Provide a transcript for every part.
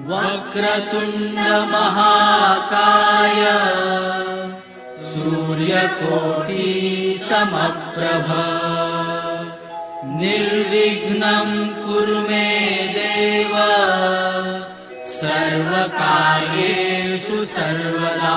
वक्रतुण्डमहाकाय सूर्यकोटि समप्रभ निर्विघ्नं कुरु मे देव सर्वकार्येषु सर्वदा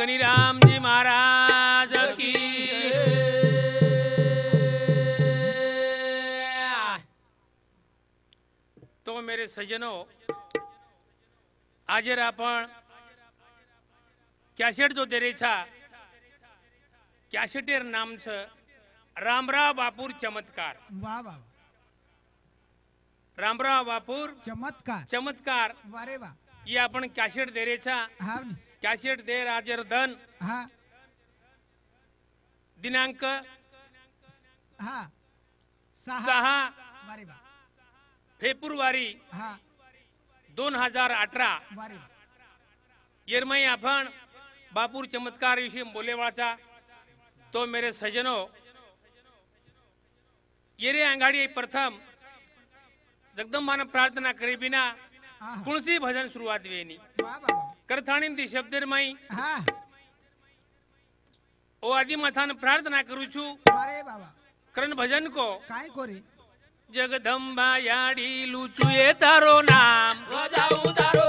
कनिराम जी महाराज की। तो मेरे सज्जनों आज कॅसेट जो देरेचा कॅसेटेर नामचं रामराव बापूर चमत्कार। वा वा रामराव बापूर चमत्कार। चमत्कार। वारे वा ही आपण कॅसेट देरेचा हा नी. कॅसेट दे राजर धन हा दिनांक हा सहा वारे फेब्रुवारी हा दोन हज़ार अठरा वारे येरमई आपण बापूर चमत्कार विषयी बोलेवाचा तो मेरे सजनो येरे अंगाडी प्रथम जगदंबानं प्रार्थना करे बिना कुणसी भजन सुरुवात वेनी કરથાણી શબ્દરમાઈ. હા. ઓ આદિ માથાને પ્રાર્થના કરું છું. અરે બાબા. કરણ ભજન કો કાઈ કોરી. જગદંબા યાડી લુચુએ તારો નામ. ગજાઉ તારો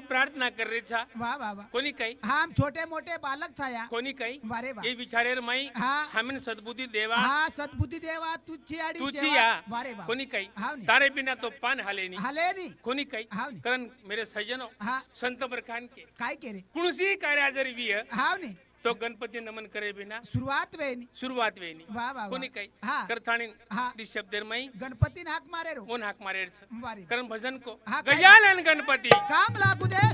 म्हणून प्रार्थना कर रे छा वा वा वा कोणी काही? हा छोटे मोठे बालक छाया कोणी काही? बारे बा विचारे विचारेर माई हा। हमें सद्बुद्धी देवा। हा सद्बुद्धी देवा तुझी आडी तुझी या। बारे कोणी काही? हाव तारे बिना तो पान हाले नी। हाले नी। कोणी काही? हाव कारण मेरे सज्जनो हा। संत बरखान के। काय केले कुणसी कार्याजरी विय? हाव नी। तो गणपती नमन करे बिना सुरुवात वेनी। सुरुवात वेनी। वा वा कोणी काही हा। करथाणी हा। शब्देर मई। गणपती हाक मारे रो कोण हाक मारे कारण भजन को। गजानन गणपती। काम लागू दे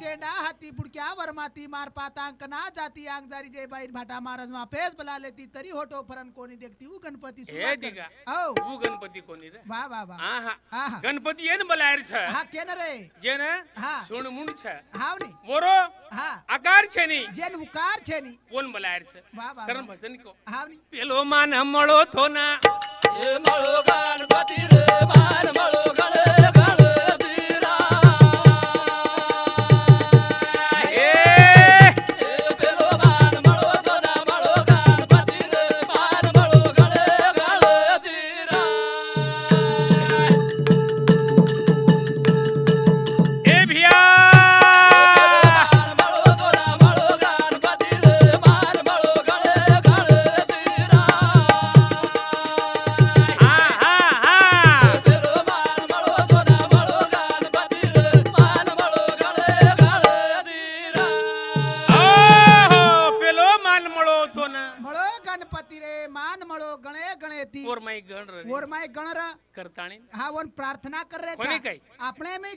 शेंडा हाती बुडक्या वरमाती मार पाता जाती आंग जारी जय बाई भाटा महाराज मा पेज बला लेती तरी होटो फरन कोणी देखती ऊ गणपती ए डिगा औ। ऊ गणपती कोणी रे? वाह वाह वाह आहा आहा। गणपती येन बलायर छ। हा केन रे? जेन हा। सुण मुंड छ। हाव नी। वरो हा। आकार छे नी। जेन उकार छे नी। कोण बलायर छ? वाह वाह करन भजन को। हाव नी। पेलो मान मळो थोना। ए मळो गणपती रे मान मळो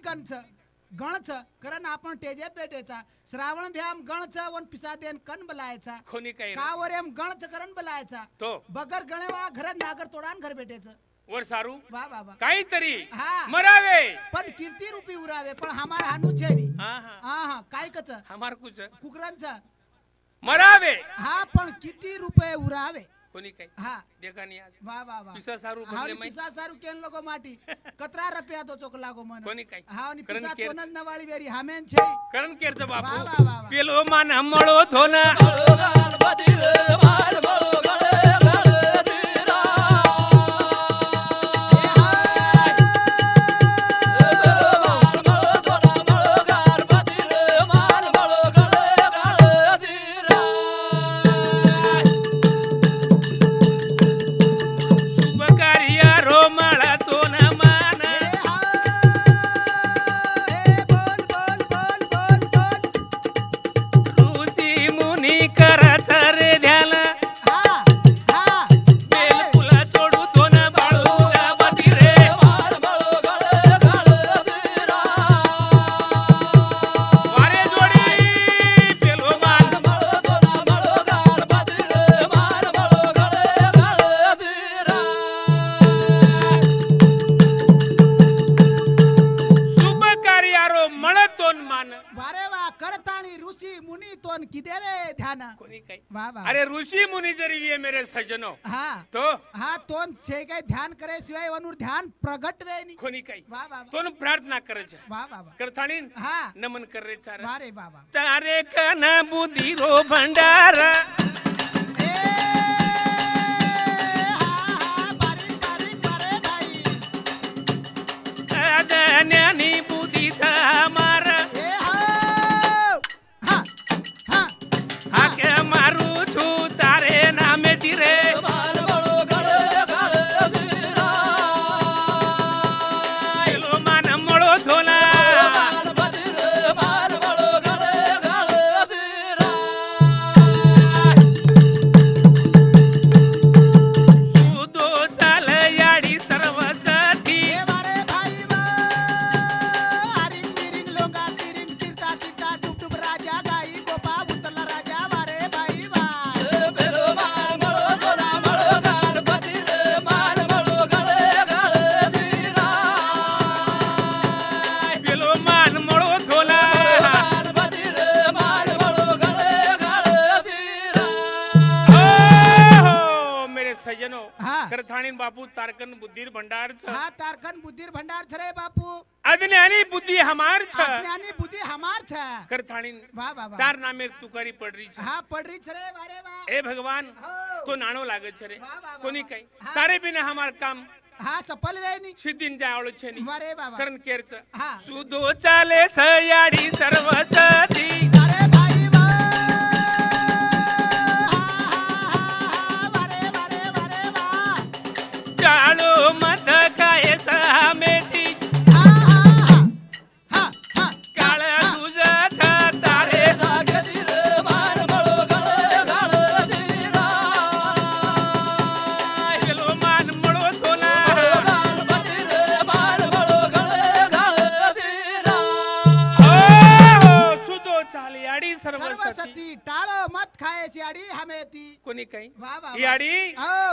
कणचं गणच कारण आपण तेजे पेटेचा श्रावण भ्याम गणच वन पिसा देन कण बलायचा. कोणी काही नाही. गणच करण बलायचा. तो. बगर गणवा घर नागर तोडान घर भेटेच. वर सारू. वा वा वा. काहीतरी. हा. मरावे. पण कीर्ती रूपी उरावे पण हमार हानू छेरी हा हा. हा काय कच हमार कुछ कुकरांचा. मरावे. हा पण किती रुपये उरावे. કોની કઈ? હા. દેખાની વાહ વાહ વાહ. પીસા સારું બદલે મય પીસા સારું કેન લોકો માટી. કતરા રપિયા તો ચોક લાગો મને. કોની કઈ? હા ની પીસા કોન ન વાળી વેરી હામેન છે. કરણ કેર તો બાપુ. પેલો માન હમળો ધોના. બદલ માર બળો ગળે घरी काही. तो प्रार्थना करायच्या वा नमन कर रे चारा वा रे वा वा. तारे काना बुधी रो भंडारा. ए, हा, हा, ज्ञानी बुद्धीचा छ अज्ञानी बुद्धि हमार छ। करथाणी वाह वाह वाह। तार नामे तुकारी पडरी छ। हा पडरी छ रे वारे वा ए भगवान तो नाणो लागे छ रे। वाह, वाह, वाह, वाह. काही हा. तारे बिना हमार काम हा सफल वेनी सिद्धीन जावळ छ नी। वारे बाबा करण केरच हा। सुदो चाले सयाडी सर्व सती अरे भाई वा हा, हा, हा, चालो मत ચાલે યાડી સર્વસતી ટાળ મત ખાય છે યાડી હમેતી કોની કઈ વાહ વાહ યાડી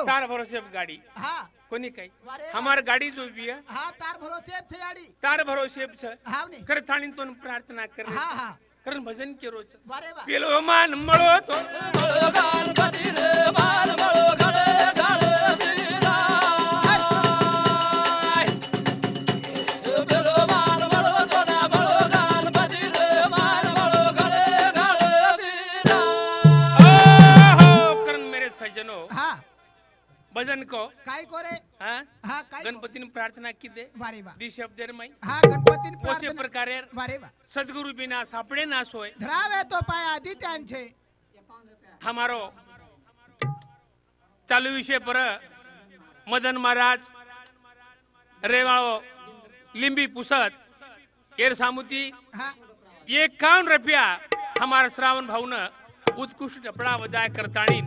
તાર ભરોસે ગાડી હા કોની કઈ અમાર ગાડી જોવી હે હા તાર ભરોસે છે યાડી તાર ભરોસે છે હા ને કરથાણી તોન પ્રાર્થના કરે હા હા કરન ભજન કેરો છે પેલો માન મળો તો મળો રે માન મળો ઘડે भजन को। काय कोरे हा? हा काय गणपतीने प्रार्थना की दे वारे वा. दी शब्देर मै हा गणपतीन प्रार्थना प्रकारे वारे वा. सद्गुरु बिना सापडे ना सोय धरावे तो पाय आधी त्यांचे हमारो। चालू विषय पर मदन महाराज रेवाळो लिंबी पुसत एर सामुती। हा. एकावन्न रुपया हमारा श्रावण भाऊ न उत्कृष्ट टपड़ा बजाय करताणी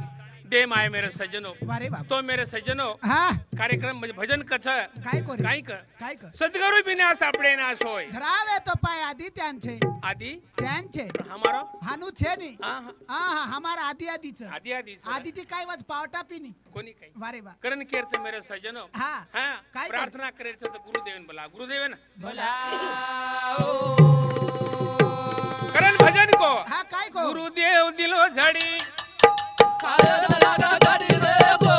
दे माय मेरे सज्जनो तो मेरे सज्जनो हा। कार्यक्रम म्हणजे भजन कछ काय कोरे? काय क काय कर? सद्गुरु बिना सापडे ना सोय धरावे तो पाय आधी त्यांचे। आदि त्यांचे। हमारो? हानू छे नी। हा हा। हा हा हमार आधी आधीच। आदि आदि आधी ती काय वाज पावटा पिनी? कोणी काही? वारे वा करण केरच मेरे सज्जनो हा हा काय कर- प्रार्थना करायचं तर गुरुदेवन बोला। गुरुदेवन भला करण भजन को। हा काय को? गुरुदेव दिलो झडी। காதலாக காட்டுதே போ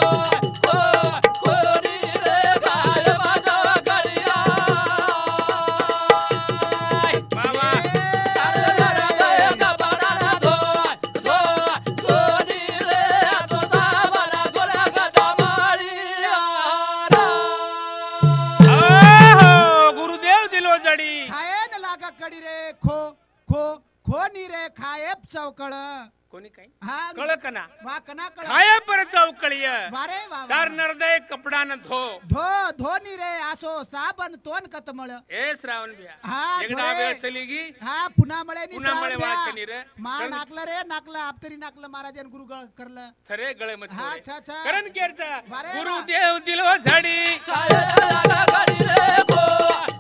कना वा कना कळ खाया पर चौकळीय वारे वा वा. तार नर्दय कपडा न धो धो धोनी रे आसो साबन तोन कतमळ ए श्रावण बिया हा, एकदा धोरे. वेळ चली गी हा पुन्हा मळे नी पुन्हा मळे श्रावण द्या. वाचनी रे. मा करण- नाकलं रे नाकलं आपतरी नाकलं महाराजन गुरु गळ करलं सरे गळे मत हा, छा, छा. करण केरचा वारे वा. गुरुदेव दिलो झडी लागा गाडी रे बोय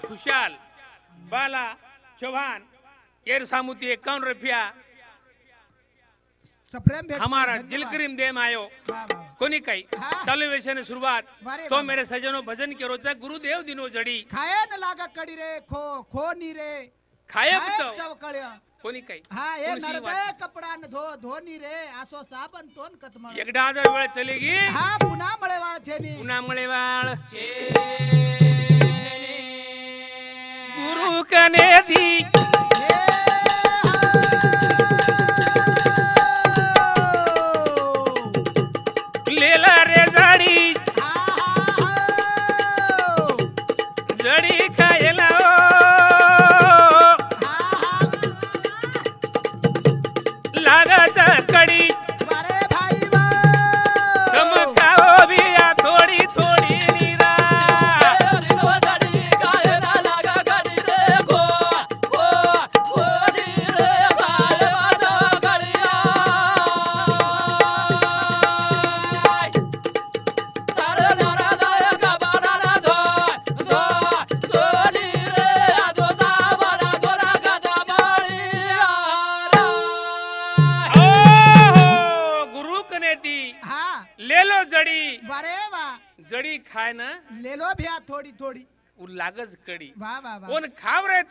खुशाल बाला चौहान एर सामुती एकावन्न रुपया हमारा. दिल करीम देम आयो काही हा. चालू विषय ने सुरुवात तो मेरे सजनो भजन के रोचा गुरुदेव दिनो जडी खाये न लागा कडी रे खो खो नी रे चव चौकळ कोणी काही हा हे नरदय वाट. कपडा न धो धोनी रे आसो साबन तोन कतमळ एकदा जर वेळ चली गी हा पुन्हा मळे वाळ छेनी पुन्हा मळेवाळ गुरु कने दी।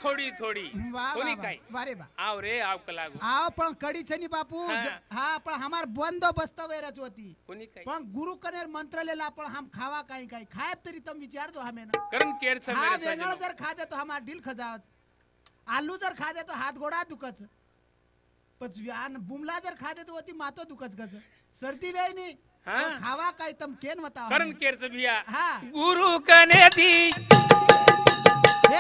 थोडी थोडी. वा, वा, कोणी वा. पण कडीच नी बापू हा. ज- पण हमार बंदोबस्त वैरच होती गुरु कनेर मंत्र लेला पण हम खावा काही काही. खायब तरी तम विचार दो हमें जर खा दे तो हमार दिल खजावत. आलू जर खा दे तो हाथ घोडा दुखत. पण ज्वान बुमला जर खा दे तो होती मातो दुखत गज. सर्दी वे नी हा. पण खावा काय तम केन बताओ करण केरच भिया हा. गुरु कने दी हे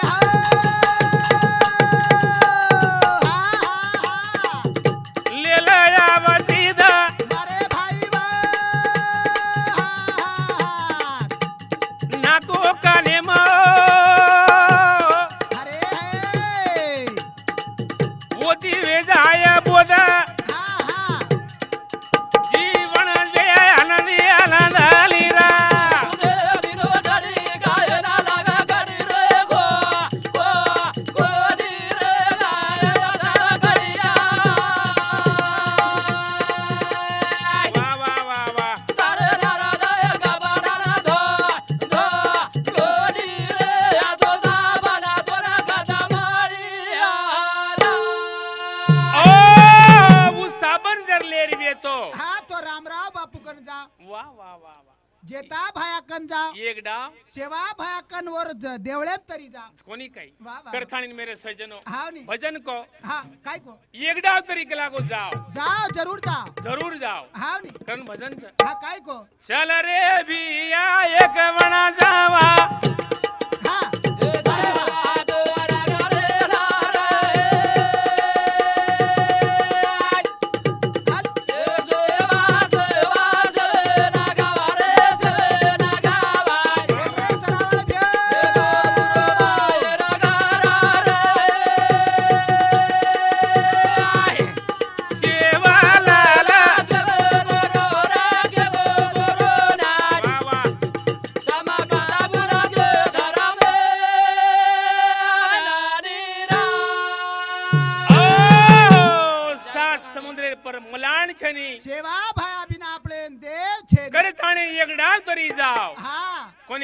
जा कोणी काही वा. करथाणी मेरे सजनो भजन को हा काय को एक डाव तरी केला जाओ जाओ ज़रूर जाओ ज़रूर जाओ नी कारण भजन हा काय को चल रे बिया एक वणा जावा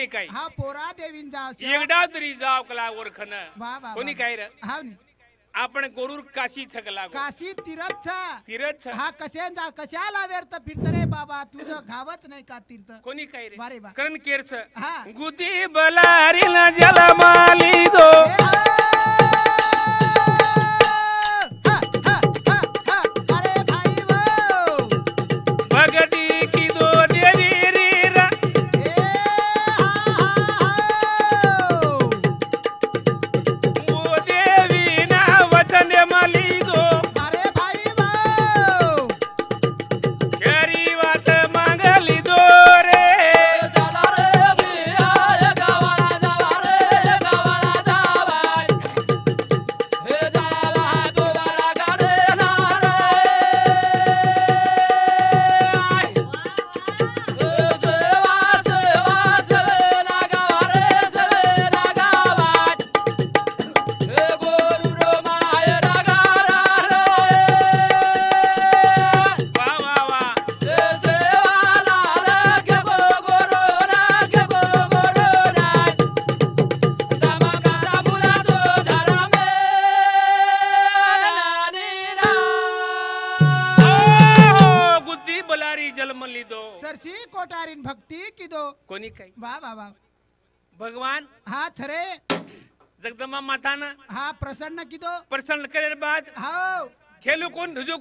कोणी काही. हा पोरा देवीन जाव एक सेवा डाव तरी जाव कला ओरखन वा वा कोणी काय रे? हाव नी. आपण गोरूर काशी छकला गो. काशी तीर्थ छ तीरथ छ हा कसे जा कशाला व्यर्थ फिरत रे बाबा? तुझं गावच नाही का तीर्थ? कोणी काय रे? रे वा. करण केरच. हा. गुदी बलारी जलमाली दो.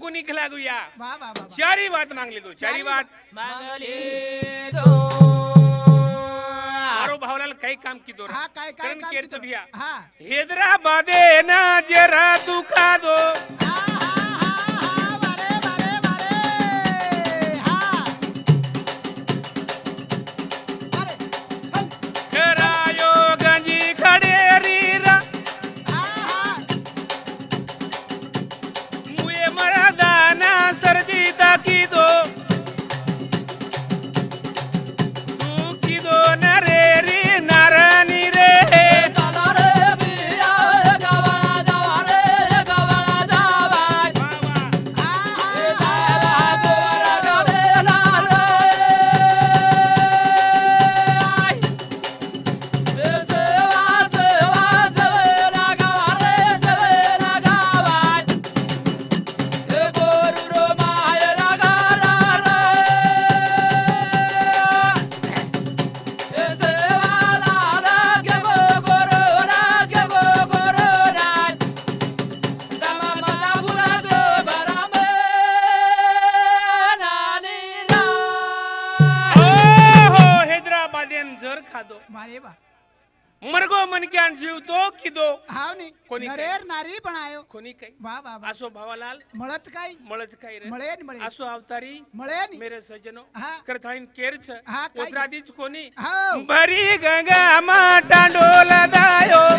कोणी खिला गुया वा वा वा वा. चारी बात मागली दो चारी बात मांगली मारो भावलाल काही काम की हा काय काय करण काम केरचं की दो? भिया. हा. हैदराबादे ना जरा दुखा दो આવતારી મળે ની મેરે સજનો કરથાઈન કેર છે ઓસરાદી જ કોની બરી ગંગા માં ટાંડોલા દાયો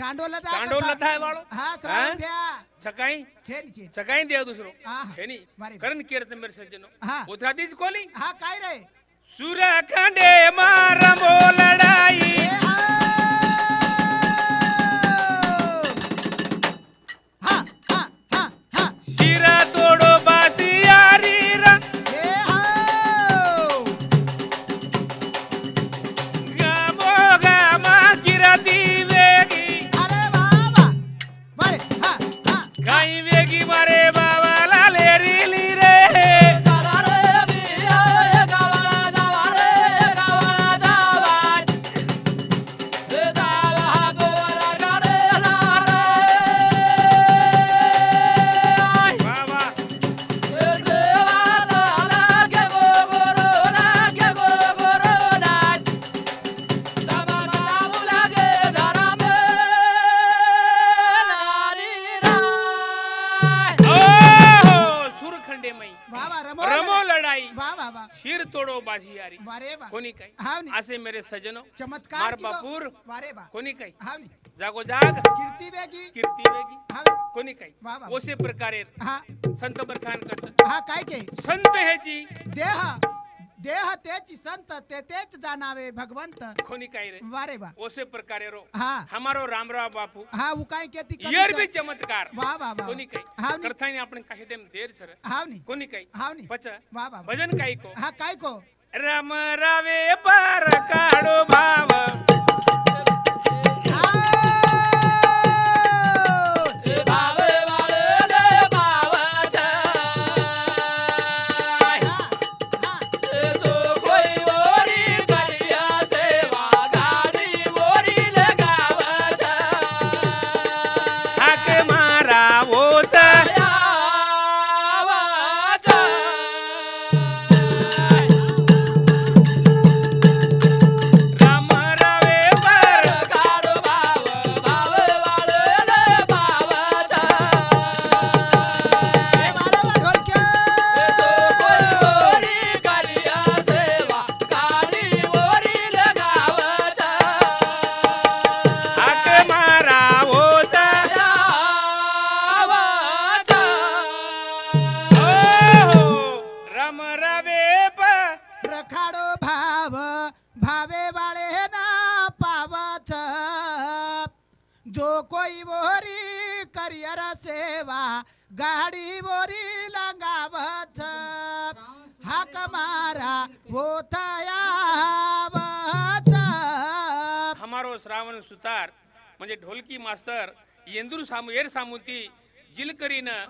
ટાંડોલા થાય ટાંડોલા થાય વાળો હા શ્રાવણ થયા છકાઈ છે ની છે છકાઈ દેવ દુસરો છે ની કરન કીર્ત असे मेरे सजनो चमत्कार तो- बापूर कोणी काही। हाव जागो जाग। कीर्ती वेगी कीर्ती वेगी कोणी काही। वा वा. ओसे प्रकारे संत बरखान करत हा। काय के संत ह्याची देह देह तेच संत ते तेच जाणावे भगवंत। कोणी काही रे। वारे वा ओसे प्रकारे रो। हा। हमारो रामराव बापू। हा उकाय केती कमी यर भी चमत्कार। वा वा वा कोणी हाव नी करतानी आपण काही टाइम देर सर। हाव नी कोणी काही। हाव नी पच। वा वा वा. भजन काही को। हा काय को? राम रावे पार काढो भाव. हमारो श्रावण सुतार म्हणजे ढोलकी मास्तर येंदूर सामू एर सामुती जिलकरीनं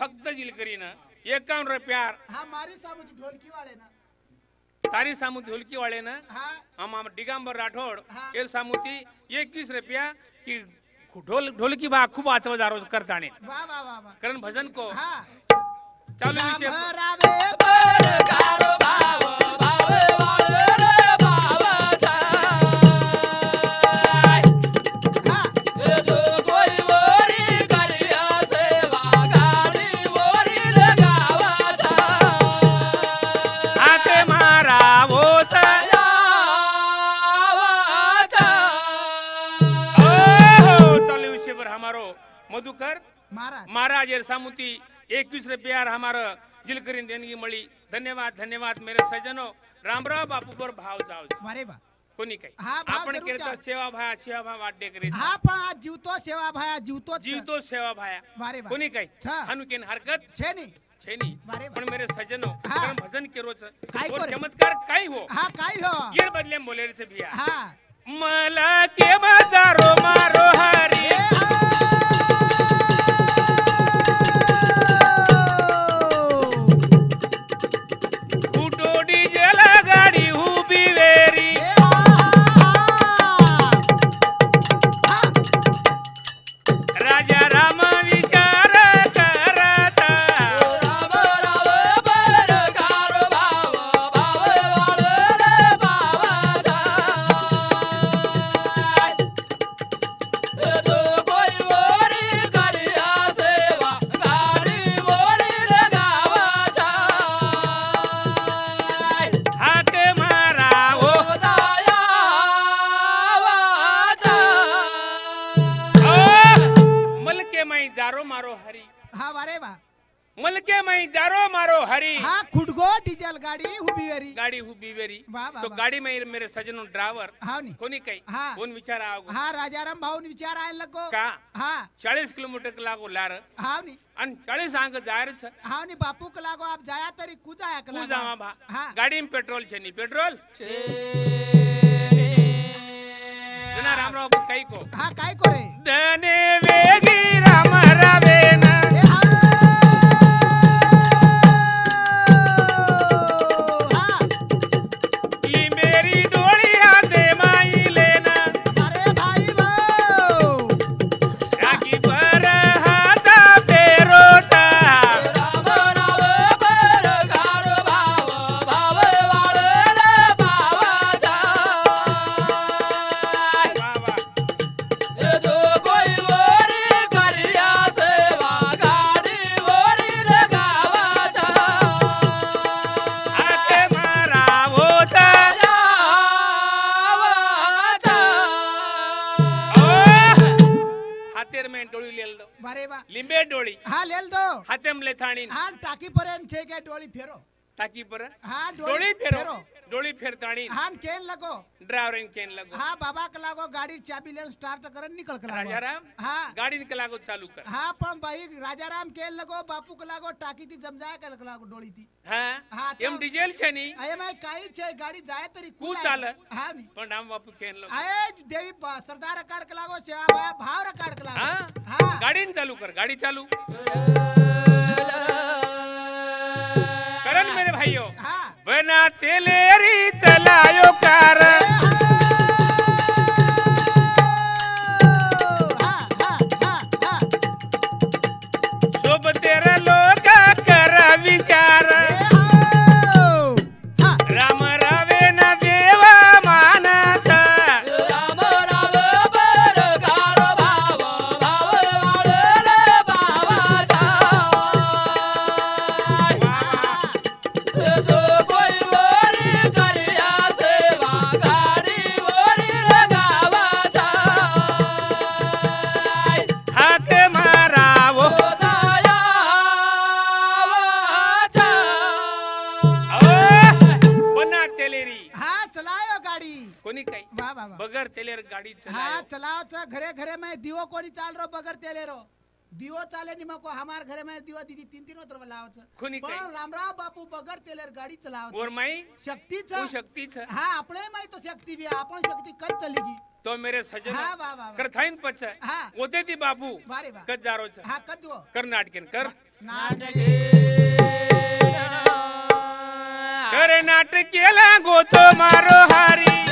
फक्त जिलकरीनं एकावन्न रुपयार हा मारी सामुची ढोलकी वाळे ना. तारी सामू ढोलकी वाळेनं हा. हम हम दिगंबर राठौड़। एर सामुती एकवीस रुपया की ढोल ढोलकी बा खूप वाचव जारो करताने कारण भजन को हा. चालू विषय મધુકર મહારાજ એ સામુતિ એકવીસ રૂપિયા અમારા દિલ કરીને દેનગી મળી ધન્યવાદ ધન્યવાદ મેરે સજનો રામરાવ બાપુ પર ભાવ જાવ છે મારે બા કોની કઈ આપણે કરતા સેવા ભાયા સેવા ભાયા વાડે કરી હા પણ આ જીવતો સેવા ભાયા જીવતો જીવતો સેવા ભાયા મારે બા કોની કઈ આનું કેન હરકત છે નહીં છે નહીં પણ મેરે સજનો પણ ભજન કેરો છે ઓર ચમત્કાર કાઈ હો હા કાઈ હો યર બદલે બોલે છે ભિયા હા મલા કે બજારો મારો હરી रे सजनो ड्रायव्हर हाँ नी। कोणी काही? हा. विचार आगो? हा राजाराम भाऊन विचार आयला लागो। का? हा। चाळीस किलोमीटर लागो लार। हाव नी। आणि चाळीस अंग जायर छ। हाव नी बापू के लागो आप जाया तरी कु जाया के तू भा। हा। गाडी में पेट्रोल छे नी। पेट्रोल? जना रामराव कई को? हा काय करे दने वे ટાંકી પર એમ છે કે ડોળી ફેરો ટાંકી પર હા ડોળી ફેરો ડોળી ફેરતાણી હા કેન લગો ડ્રાઈવરિંગ કેન લગો હા બાબા કલાગો ગાડી ચાબી લેન સ્ટાર્ટ કરે નીકળ કલાગો રાજારામ હા ગાડી કલાગો ચાલુ કર હા પણ ભાઈ રાજારામ કેન લગો બાપુ કલાગો ટાંકી થી જમજાય કલ કલાગો ડોળી થી હા હા એમ ડીઝલ છે ની એમ કાઈ છે ગાડી જાય તરી કુ ચાલે હા પણ નામ બાપુ કેન લગો આ દેવી સરદાર રકાડ કલાગો છે આ ભાવ રકાડ કલાગો હા ગાડી ચાલુ કર ગાડી ચાલુ कारण मेरे भाइयों हाँ। बनाते ले चलायो कारण दियो चाले नि मको हमार घरे में दियो दीदी तीन तीनो उतर लावत खुनी पण रामराव बापू बगर तेलर गाड़ी चलावत और मई? शक्ति छ। तू शक्ति छ। हाँ अपने मई तो शक्ति भी अपन शक्ति कद चलेगी। तो मेरे सजन हाँ वाह वाह कर थाइन पछ। हाँ। ओते दी बापू वारे वाह। कद जारो छ? हाँ कद वो। कर नाटकन कर। नाटके कर नाटके लागो तो मारो हारी।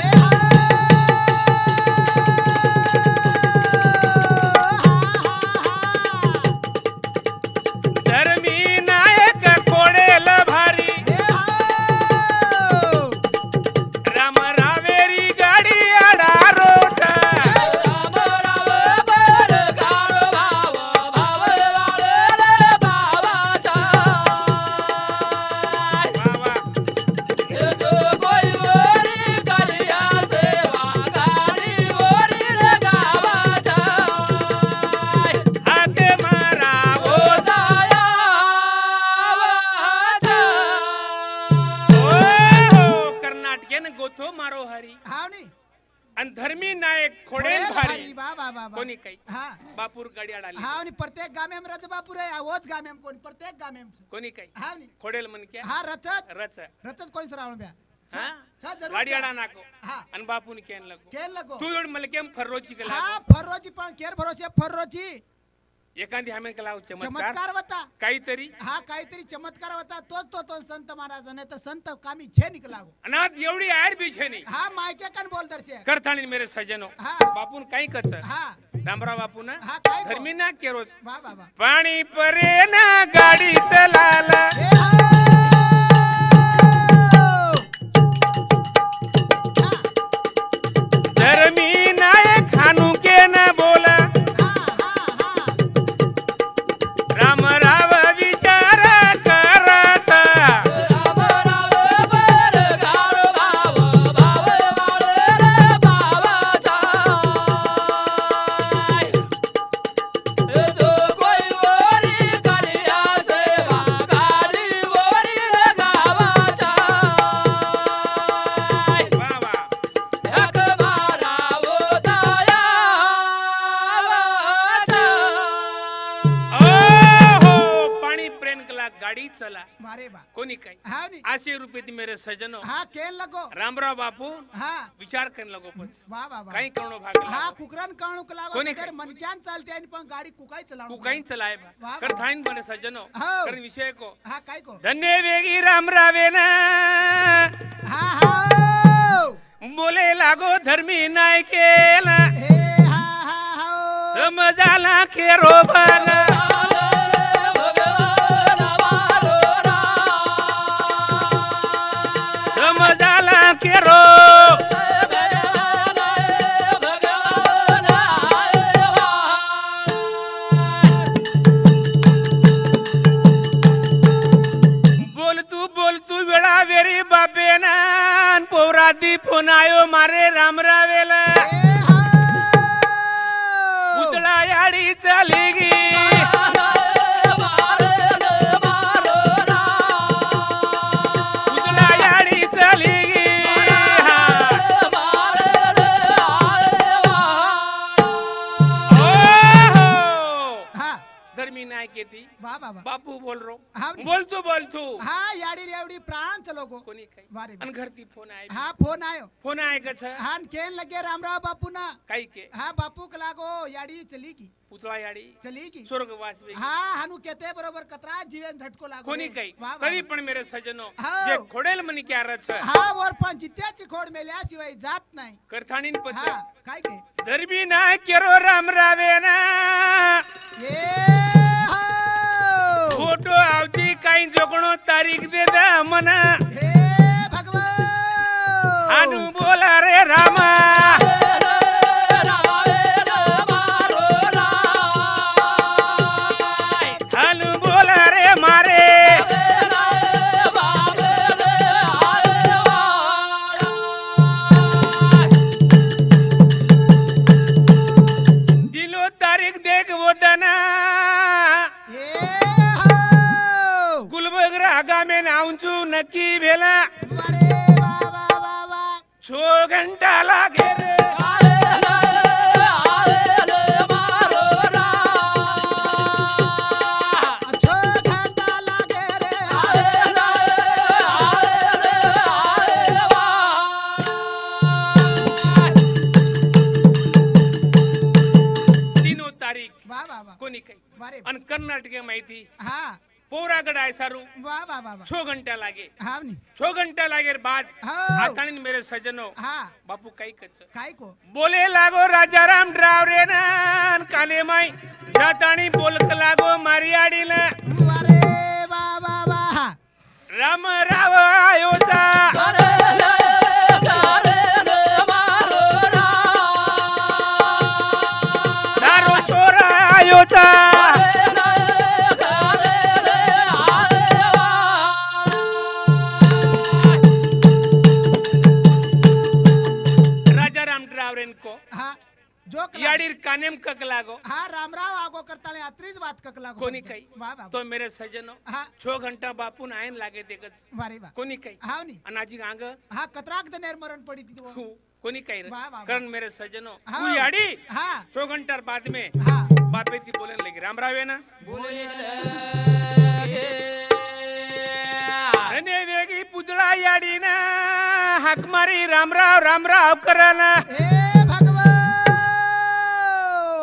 જ ગામ એમ કોની? પ્રત્યેક ગામ એમ છે. કોની કઈ? હા ની? ખોડેલ મન કે? હા રચત રચત રચત કોઈ સરાવણ બે? હા? વાડિયાડા નાખો. હા. અન બાપુ ને કેન લગો કેન લગો તું જોડ મને કેમ ફરરોજી કે હા ફરરોજી પણ કેર ફરરોજી ફરરોજી. एखादी हमें केला चमत्कार? चमत्कार होता। काहीतरी? हा काहीतरी चमत्कार होता. तोच तो तो संत महाराज नाही तर संत कामी छे निकला गो अनाथ एवढी आयर बिछेनी हा मायके कन बोल दर्शे. करताणी मेरे सजनो. हा. बापून काही कच. हा. डांबरा बापून हा, काय गो? धर्मी ना केरोज. वा वा वा. पाणी परे ना गाडी चलाला! हा, आशे रुपये मेरे सजनो। हा केल लगो। रामराव बापू हा। विचार करने लगो पण वा वा वा काही करणो भाग हा कुकरान काणू कला सगळे काय? मनक्यान चालते आणि पण गाडी कुकाई वा, बा वा. कर थाईन बने सजनो। हो. कर विषय को। हा काय को? धन्य वेगी राम रावे ना। हा हा बोले लागो धर्मी नाय केला हे हा हा। हा समजाला खेरो बाला खेरो बोल तू बोल तू वेळा वेरी बाबे ना. पोरा दी फोन आयो मारे राम रावेला. उतळा याडी चाली गी वा वा बापू बोल रो. हा. बोल तू बोल तू हा याडी रेवडी प्राण चलो गो कोणी काही? वारे घरती फोन आहे. हा फोन आयो. फोन आहे कच हा न केन लगे रामराव बापू ना काही के? हा बापू कला गो याडी चली की. पुतळा याडी? चली की. स्वर्गवास वेगी. हा हानू केते बरोबर कतरा जीवन झटको लागो कोणी रे. काही? तरी. पण मेरे सजनो हो. जे खोडेल म्हणे क्या रच हा वर पण जित्याची खोड मेल्याशिवाय जात नाही. करथाणीन हा पच काय के? धर्मी ना केरो राम रावे ना हो ખોટો આવતી કઈ જોગણો તારીખ દે દે મને હે ભગવાન! આનું બોલા રે રામા. नाऊंचू नक्की भेला अरे वा वा वा वा छो घंटा लागे रे आहे सारू छो घंटा लागे। हा नी छो घंटा लागे बाद। हो. मेरे सजनो। हा। बापू काही कच काय को? बोले लागो राजा राम ड्रावरे ना। काले माई जाताणी बोलक लागो मारी आडीला राम राव आयोचा दारो જો યાડીર કાનેમ કક લાગો હા રામરાવ આગો કરતા ને આત્રી જ વાત કક લાગો કોની કઈ તો મેરે સજનો છ ઘંટા બાપુ ને આયન લાગે તે કચ વારી વાહ કોની કઈ હા ની અનાજી આંગ હા કતરાક દનેર મરણ પડી દીધો કોની કઈ કરણ મેરે સજનો હું યાડી હા છ ઘંટા બાદ મે હા બાપે થી બોલે લગી રામરાવ એ ના બોલે અને વેગી પૂજળા યાડી ના હક મારી રામરાવ રામરાવ કરાના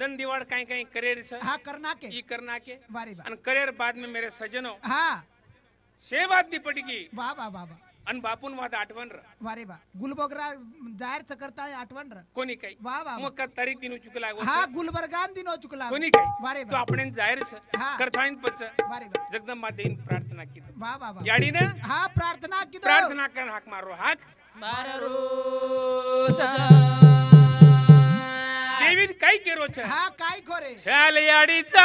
दंडीवाड़ कहीं कहीं करियर से हाँ करना के ई करना के बारी बात करियर बाद में मेरे सजनों. हाँ. से बात दी पड़ेगी वाह वाह वाह वाह अन बापून माझं आठवण र. वारे बा. जाहिर जाहीरच करता आठवन र. कोनी काही? वाह वा मग का तरी दिनो चुकला गोष्ट. हा गुलबर्गान दिनो चुकला कोणी काही? वारे तो अपने जाहिर जाहीर छ हा. करथाईन पच. वारे जगदम जगदंबा देईन प्रार्थना किती वाह वा वा. याडीने हा प्रार्थना किती प्रार्थना कर हाक मारो. हाक. मारू नेहमीच काय केलो हा काय खोरे? शाल याडीचा.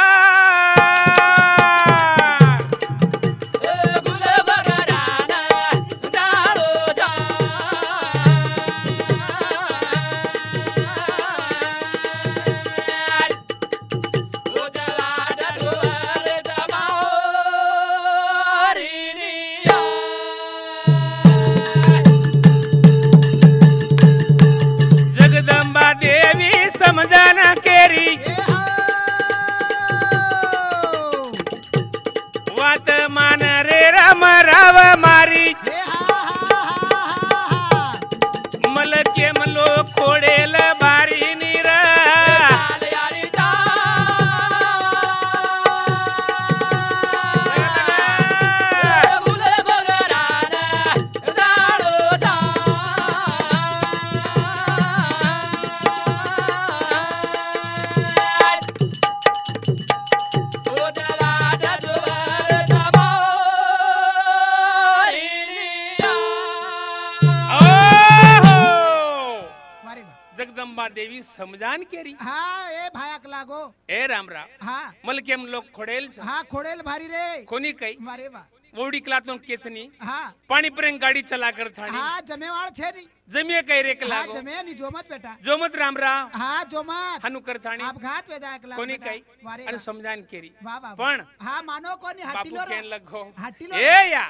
खोडेल? हाँ खोडेल भारी रे. कोनी कई मारे बा वोडी क्लातों केसनी? हाँ. पानी पर गाड़ी चला कर था हाँ जमेवाड़ छे नी. जमे कई रे कला हाँ जमे नी जो बेटा. जो राम राम हाँ जो हनु कर थानी आप घात वेदा कला कोनी कई अरे समझान केरी. पण हाँ मानो कोनी हट्टीलो बापू केन लगो. हट्टीलो ए या.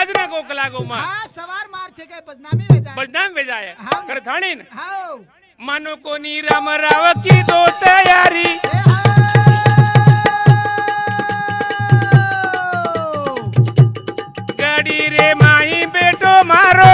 आज ना को कला गो हाँ सवार मार छे के बदनामी वेजा. बदनाम वेजा है कर थानी हाँ. मानो कोनी राम राव की दो तैयारी रे माई बेटो मारो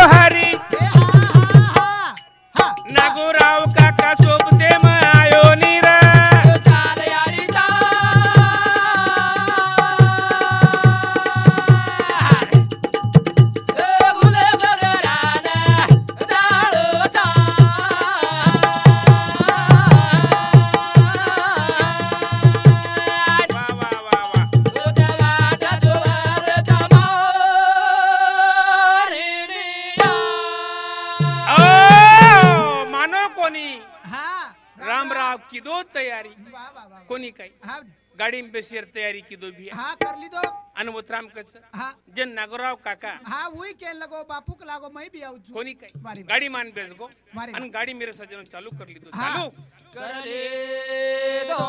बसेर तयारी किदो भी हाँ। कर ली दो। अन उतराम कच हाँ। जन नागोराव काका। हाँ वही के लगो बापू के लगो मैं भी आऊ कोनी कई गाड़ी मान बेच गो। अन गाड़ी मेरे सजन चालू कर ली दो। हाँ। चालू। कर ले दो।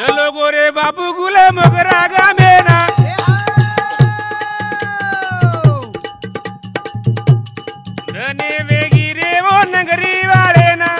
चलो गोरे बापू गुले मगरा गा मेरा धने वेगी रे वो नगरी वाले ना।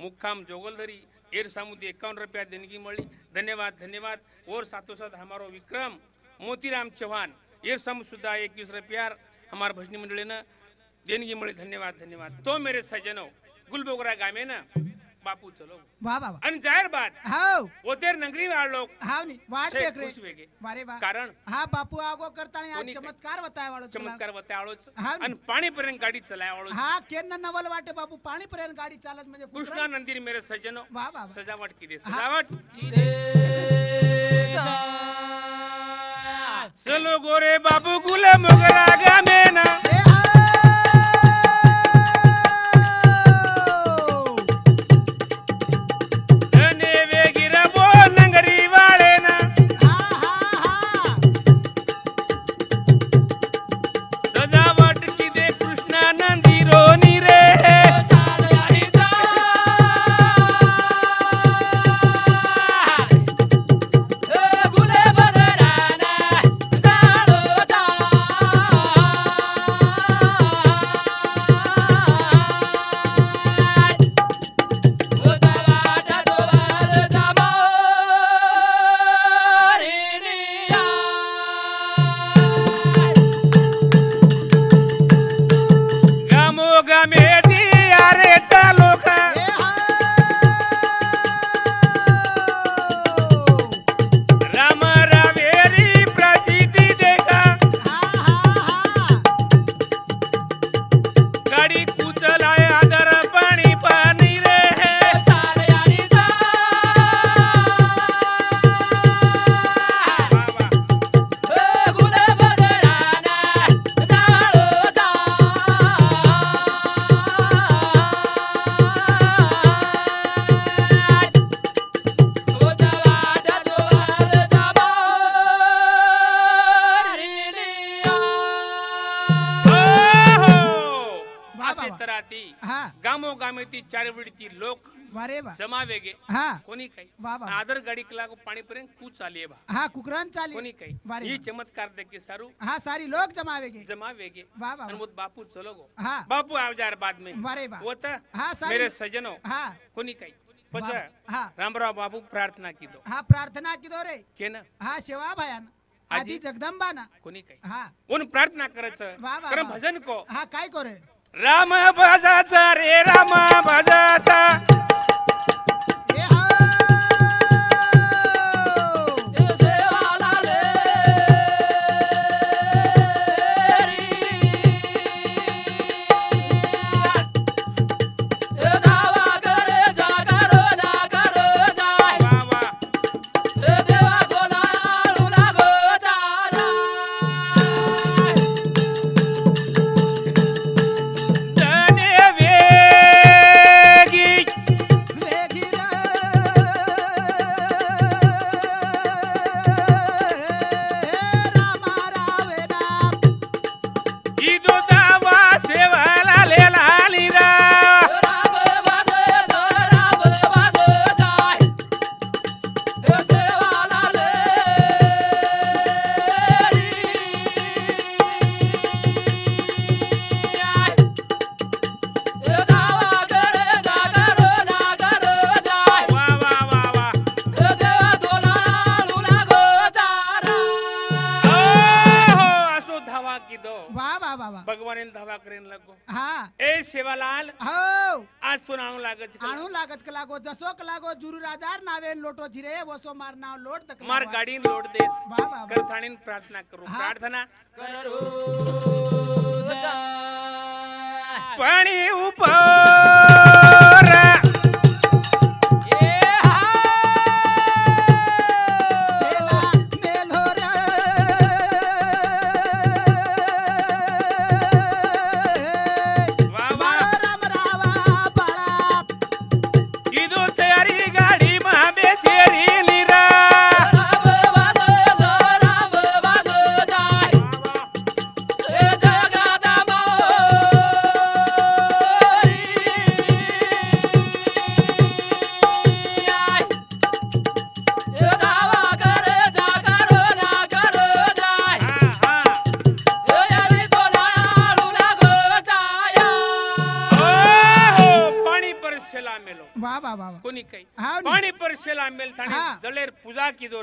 मुक्काम जोगलधरी, एर सामुदी एकावन्न रुपया देनगी मिली धन्यवाद धन्यवाद. और साथों साथ हमारो विक्रम, मोतीराम चौहान एर सामू सुधा इक्कीस रुपया हमारे भजनी मंडली ने देनगी मिली धन्यवाद धन्यवाद. तो मेरे सज्जनों, गुलबोगरा गामे ना बापू चलो। जाहिर बात वो तेर नगरी वाल लोग कारण? हाँ बापू आगो करता चमत्कार बताया वालों चमत्कार बताया वालों पानी परेन गाड़ी चलाया वालों हाँ केन्ना नवल वाटे बापू पानी परेन गाड़ी चालत म्हणजे मुझे कृष्णा नंदीर मेरे सजनों। वाह बाबा सजावट की दे सजावट चलो गोरे बापू गुलाम गरागा मेना। लोक वारे वा जमावेगे हा. कोणी काही. वा वा. आदर गाडी लागो पाणीपर्यंत कूच आली बा. हा कुकरान चाली. कोणी काही. वारे ही वा. चमत्कार देखील सारू. हा सारी लोक जमावेगे. जमावेगे. वा वा आणि मग बापू चलो गो. हा. बापू आवजार बाद में. वारे वा होता? हा सारी मेरे सजनो. हा. कोणी काही? वा- पचा? हा. रामराव बाबू प्रार्थना की दो. हा प्रार्थना किदो रे. के ना? हा शेवा भयान. आजी? आधी जगदंबा ना कोणी काही? हा. उन प्रार्थना करायचं? वा वा कारण वा. भजन को. हा काय करे राम भजाचा रे राम भजाचा लागत आणू लागत का लागो जसो का लागो जुरू राजार नावे लोटो झिरे वसो मार नाव लोट तक मार गाडी लोट देस करथाणीन प्रार्थना करू प्रार्थना करू पाणी उपर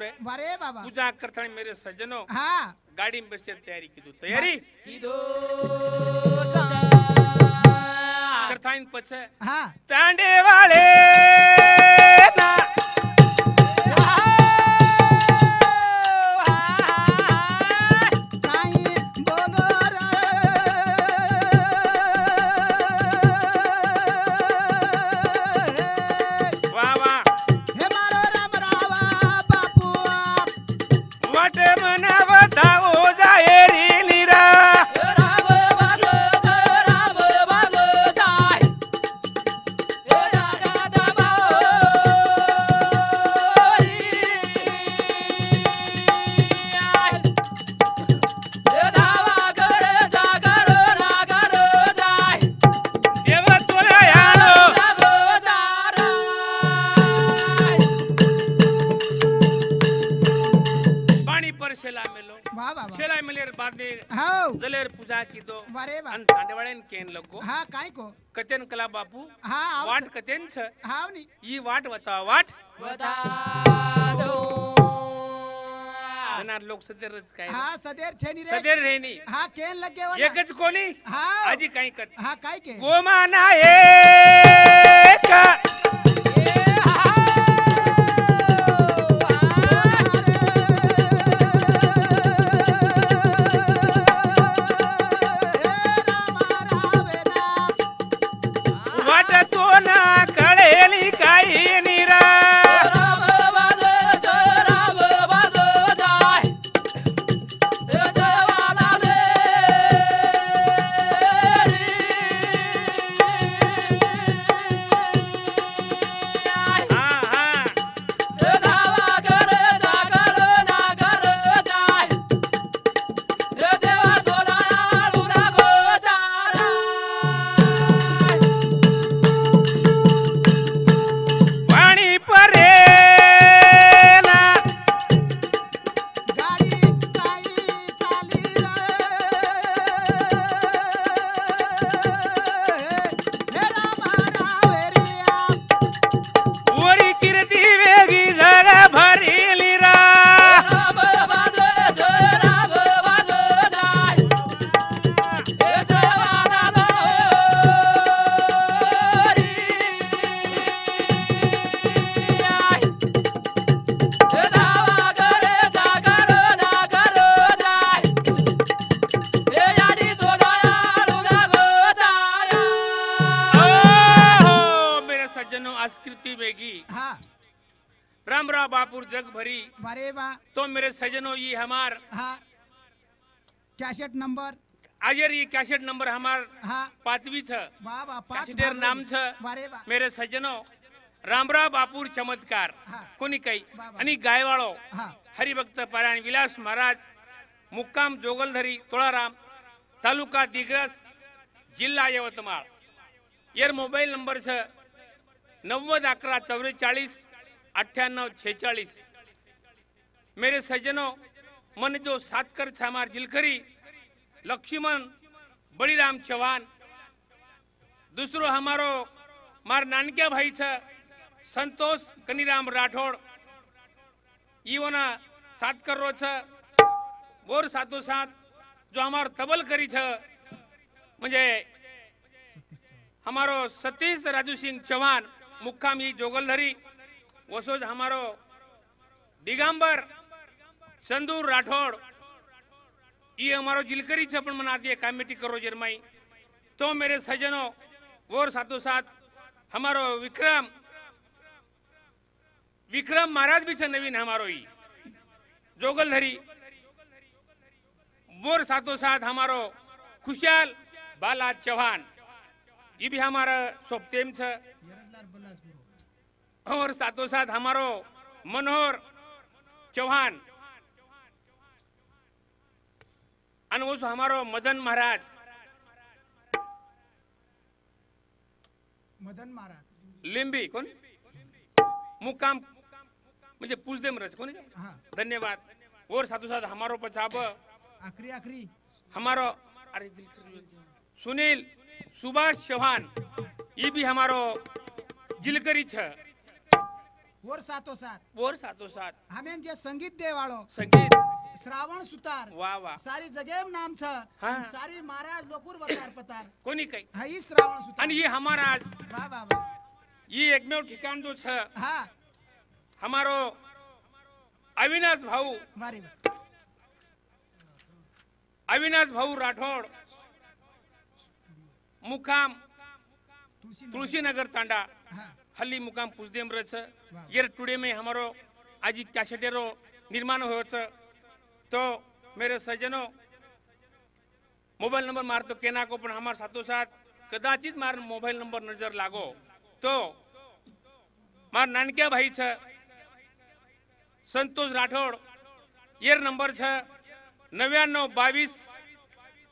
આવે વારે બાબા. પૂજા કરતા મેરે સજનો. હા. ગાડી માં બેસે તૈયારી કીધું. તૈયારી? કીધું કરતા પછી હા. તાંડે વાળે కతెన్ కల బాపు వాట్ छ? हाव नी. ई वाट వతా वाट? వతా दो। होणार लोक सदरच काय? हा सदेर छेनी रे. सदर रेनी. हा केन लगे वाला. एकच कोणी? हा आजी काही कत हा काय के गोमाना एक कैसेट नंबर हमार हा। पाचवी छ। कॅसेटेर नाम. छ। मेरे सज्जनों रामराव बापूर चमत्कार। हा. कोणी काही. आणि गायवाळो हा। हरिभक्त पारायण विलास महाराज मुक्काम जोगलधरी तोळाराम तालुका दिग्रस जिल्हा यवतमाळ। यर मोबाईल नंबर छ नव्वद अकरा चौवेचाळीस अठ्ठ्याण्णव छेचाळीस। मेरे सज्जनों मन जो सातकर छामार जिलकरी लक्ष्मण बळीराम चौहान, दूसरो हमारो मार नानक्या भाई छ, संतोष कनीराम राठौड़ ईवना सात कर छ, बोर सातो सात जो हमारो तबल करी छ म्हणजे हमारो सतीश राजू सिंह चौहान, मुक्काम ई जोगलधरी वसोज हमारो दिगंबर संदूर राठौड़ ये हमारो जिलकरी छ पण मनाती है कमेटी करो जरमाई तो मेरे सज्जनों और साथों साथ हमारो विक्रम विक्रम महाराज भी नवीन हमारो ही जोगलधरी बोर साथों साथ हमारो खुशहाल बाला चौहान ये भी हमारा सोप्तेम छ। और साथों साथ हमारो मनोहर चौहान आणि वो सो हमारो मदन महाराज मदन महाराज लिंबी कोण मुक्काम म्हणजे पूजदेम रच कोणी हा धन्यवाद और साथों साथ हमारो पछाब आखरी आखरी हमारो अरे दिल कर लियो। सुनील सुभाष चौहान ये भी हमारो जिलकरी छ ઓર સાથોસાથ ઓર સાથોસાથ અમે જે સંગીત દે વાળો સંગીત श्रावण सुतार. वा वा. सारी जगेम नाम छ सारी महाराज लोकूर वतार पतार. कोनी कई श्रावण सुतार. आणि हमारा आज. वा वा वा. ये एकमेव ठिकाण जो छ हमारो अविनाश भाऊ. अविनाश भाऊ राठौड़. मुकाम तुलसी नगर तांडा. हल्ली मुकाम पुजदेम रह ये टुडे में हमारो आज कैसेटेरो निर्माण हो तो मेरे सज्जनों मोबाइल नंबर मार तो केना को पण हमार साथो साथ कदाचित मार मोबाइल नंबर नजर लागो तो मार नानक्या भाई छ संतोष राठोड येर नंबर छ नव्याण्णव बावीस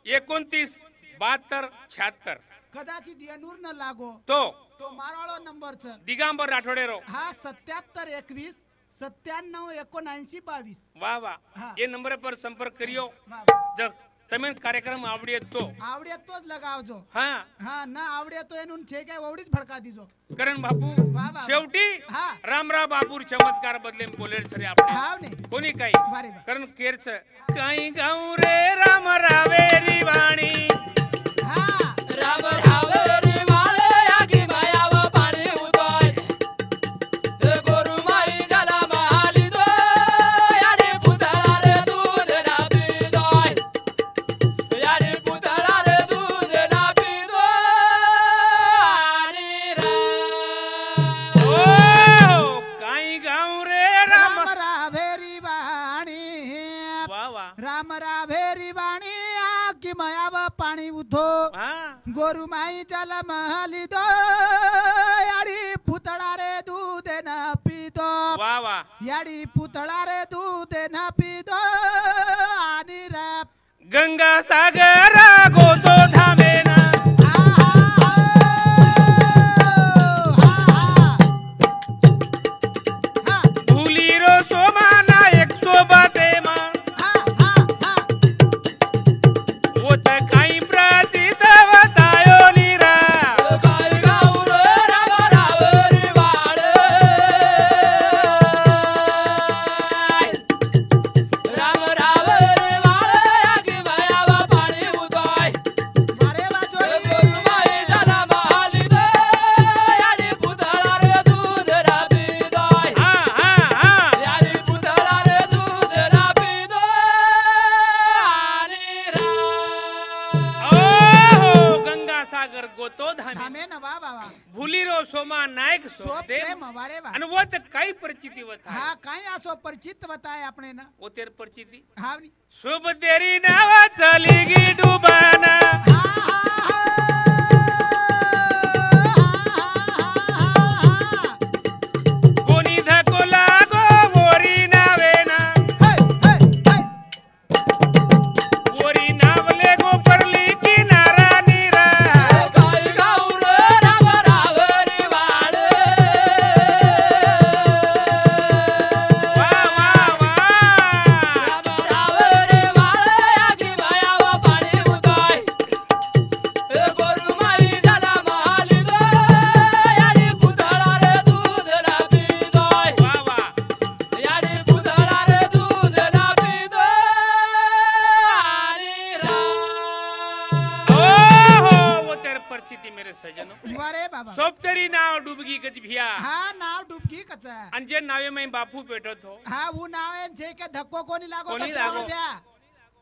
एकोणतीस बहात्तर शहात्तर કદાચિત યનુર ન લાગો तो તો મારાળો નંબર છે दिगांबर राठोडेरो હા સત્યાત્તર એકવીસ सत्त्याण्णव एकोणऐंशी बावीस. वा वा. हे. नंबर पर संपर्क करिओ तमिन कार्यक्रम आवडी येतो. आवडी येतोच लगाव जो. हा. हा ना आवडी येतो एनून छे काय एवढीच भडका दिजो. करण बापू वा शेवटी हा. राम बापूर चमत्कार बदले बोले सरी आपण हाव ने. कोणी काही? करण केरच काही गाऊ रे रामरावेरी वाणी सुधो गोरुमाई चल महली दो यारी पुतड़ा रे दूध ना पी दो यारी पुतड़ा रे दूध ना पी दो आनी रे गंगा सागर गो मला स्वपरिचित बताय आपण ना? वो तेरे परिचित हाव नी शुभ तेरी नावा चली गी कोणी लागो कोणी लागो.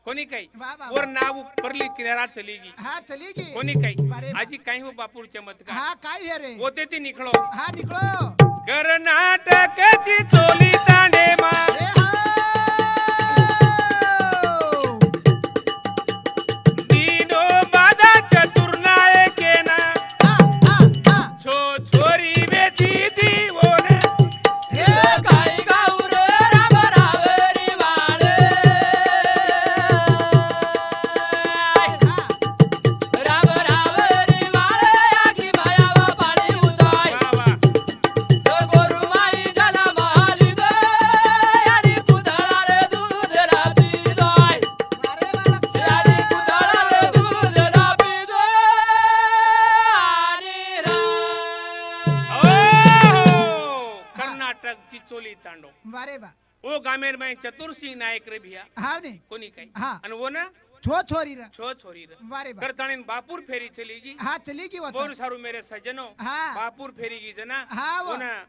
कोणी काही? वर नाव उपरली किनारा चली गी हा चली गी कोणी काही? आजी काही हो बापूर चमत्कार हा काय हे रे. होते ते निखळो. हा निकळो कर्नाटकची तो છો છોરી રા છો છોરી રા વારે વારે કરતાણી બાપુર ફેરી ચલી ગઈ હા ચલી ગઈ વતન બોર સારું મેરે સજનો હા બાપુર ફેરી ગઈ જના હા ઓના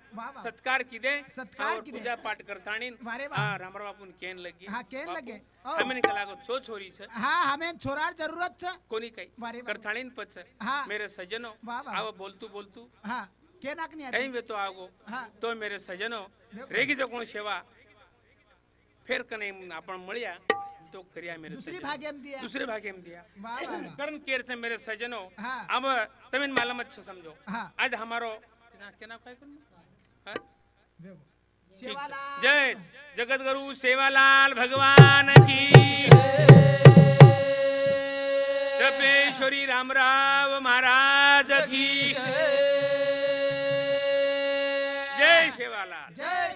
સત્કાર કીધે સત્કાર કીધે પૂજા પાઠ કરતાણી વારે વારે હા રામર બાપુન કેન લગી હા કેન લગે હમે કલાકો છો છોરી છે હા હમે છોરાર જરૂરત છે કોની કઈ વારે કરતાણી પછે હા મેરે સજનો આવો બોલતું બોલતું હા કે નાક ની કઈ વેતો આગો તો મેરે સજનો રેગી જો કોણ સેવા ફેર કને આપણ મળ્યા तो सहयोग करिया मेरे दुसरी भाग एम दिया। दुसरे भाग एम दिया। कारण केर से मेरे सजनो हाँ। अब तमिन मालूम अच्छो समझो। हाँ। आज हमारो हाँ? जय जगत गुरु सेवालाल भगवान की। जपेश्वरी रामराव महाराज की। जय। सेवालाल। जय